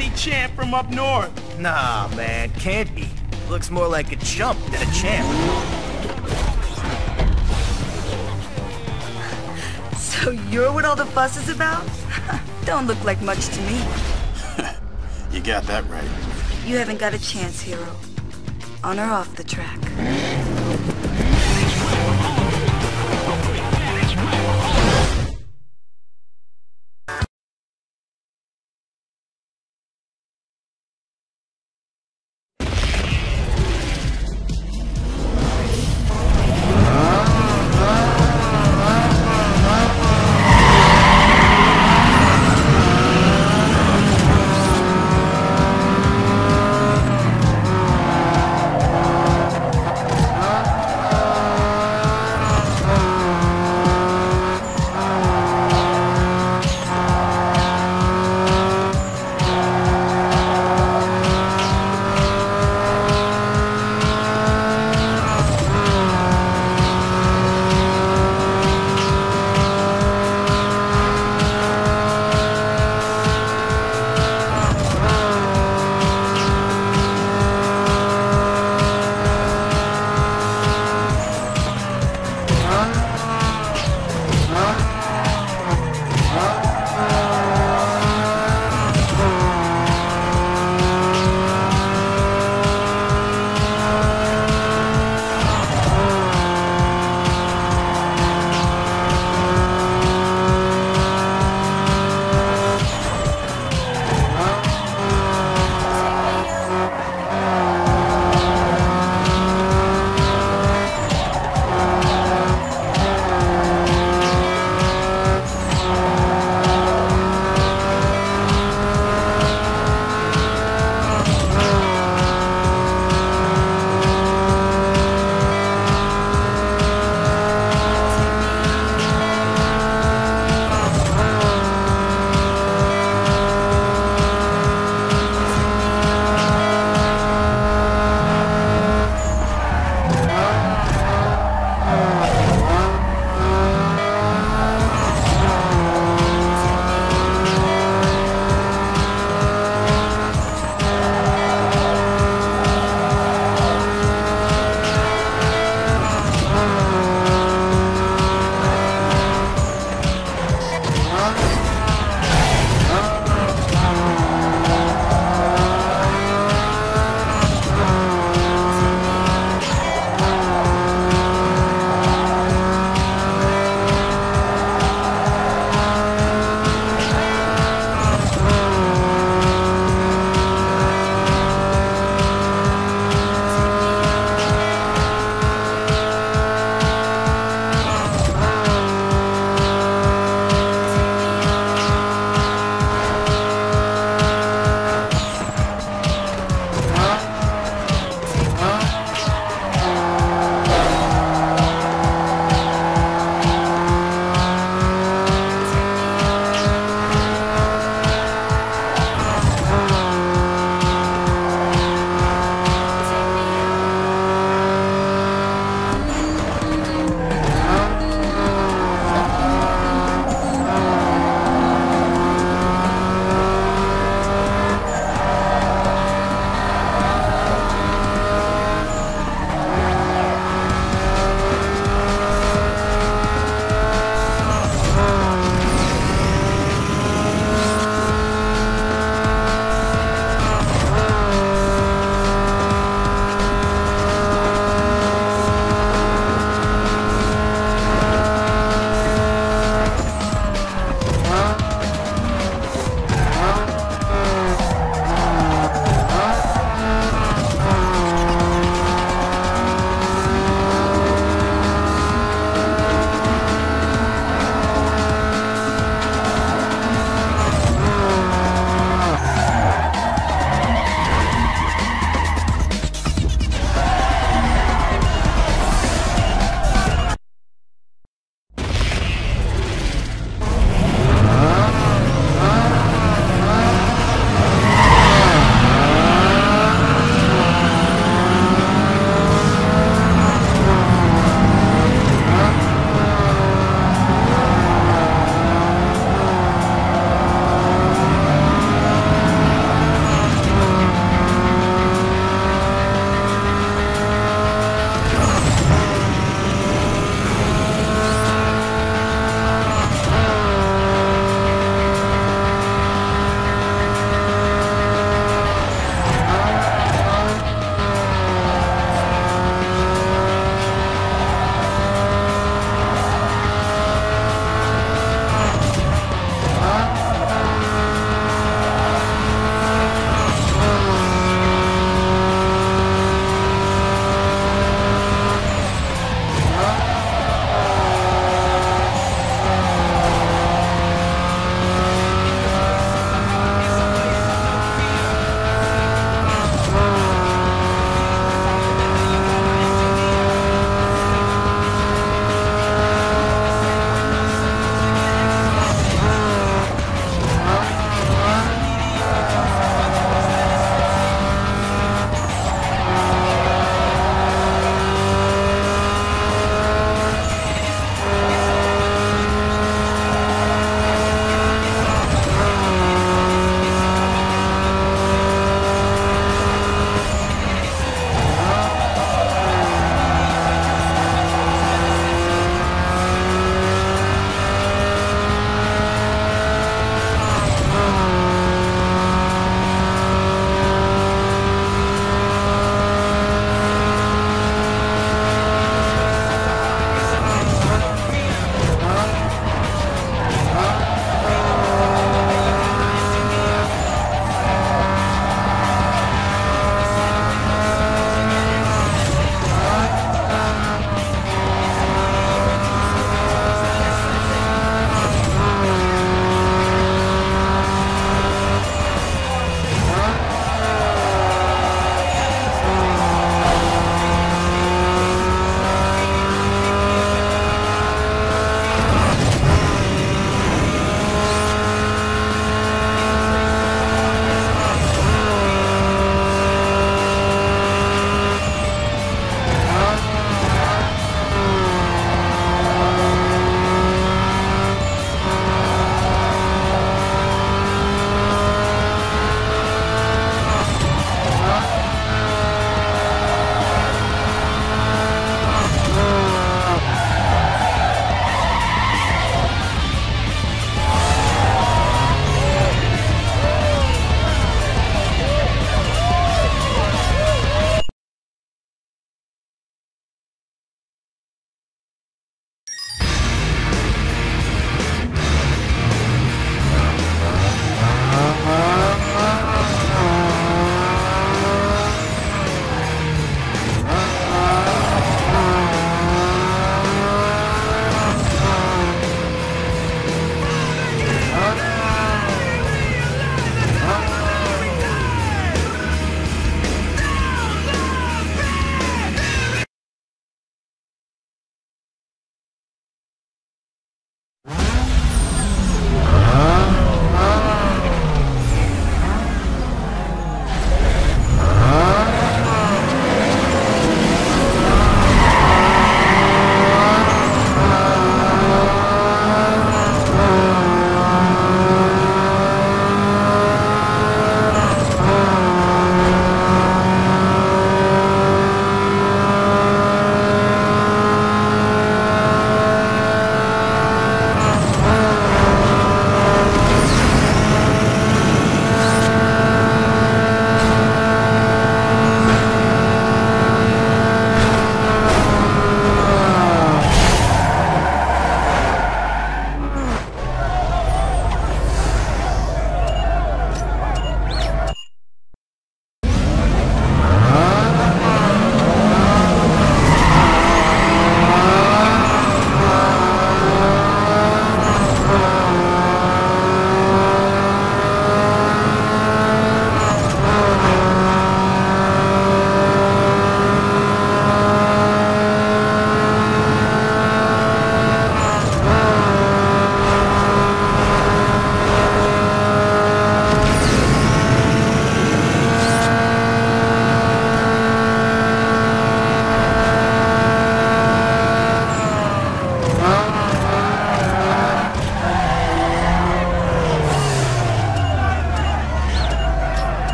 any champ from up north. Nah, man, can't be. Looks more like a chump than a champ. So you're what all the fuss is about? Don't look like much to me. You got that right. You haven't got a chance, hero. On or off the track.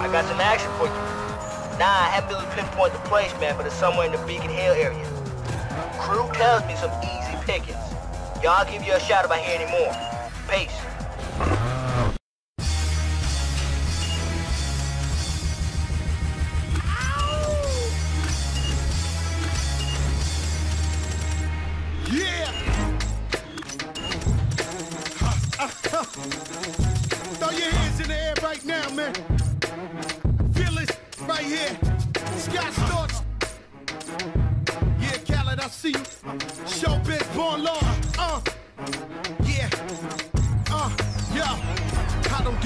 I got some action for you. Nah, I haven't really pinpoint the place, man, but it's somewhere in the Beacon Hill area. Crew tells me some easy pickings. Y'all give you a shout if I hear any more. Peace.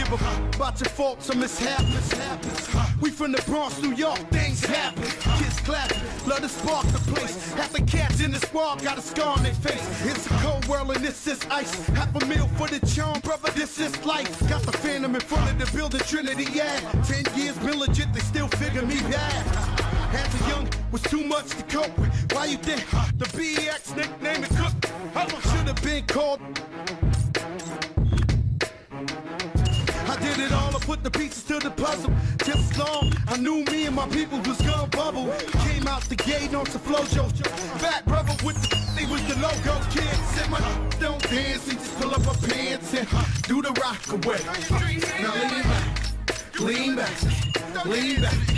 Fuck about your faults or mishaps. We from the Bronx, New York, things happen. Kids clapping, love to spark the place. Half the cats in the squad got a scar on their face. It's a cold world and this is ice. Half a meal for the charm, brother, this is life. Got the phantom in front of the building, Trinity, yeah. Ten years been legit, they still figure me bad. As a young, was too much to cope with. Why you think the BX nickname is Cook? Should have been called put the pieces to the puzzle. Just as long, I knew me and my people was gonna bubble. Came out the gate on some flojo. Fat brother with the they was the logo kid. Said my don't dance, he just pull up my pants and do the rock away. Now lean back, lean back, lean back.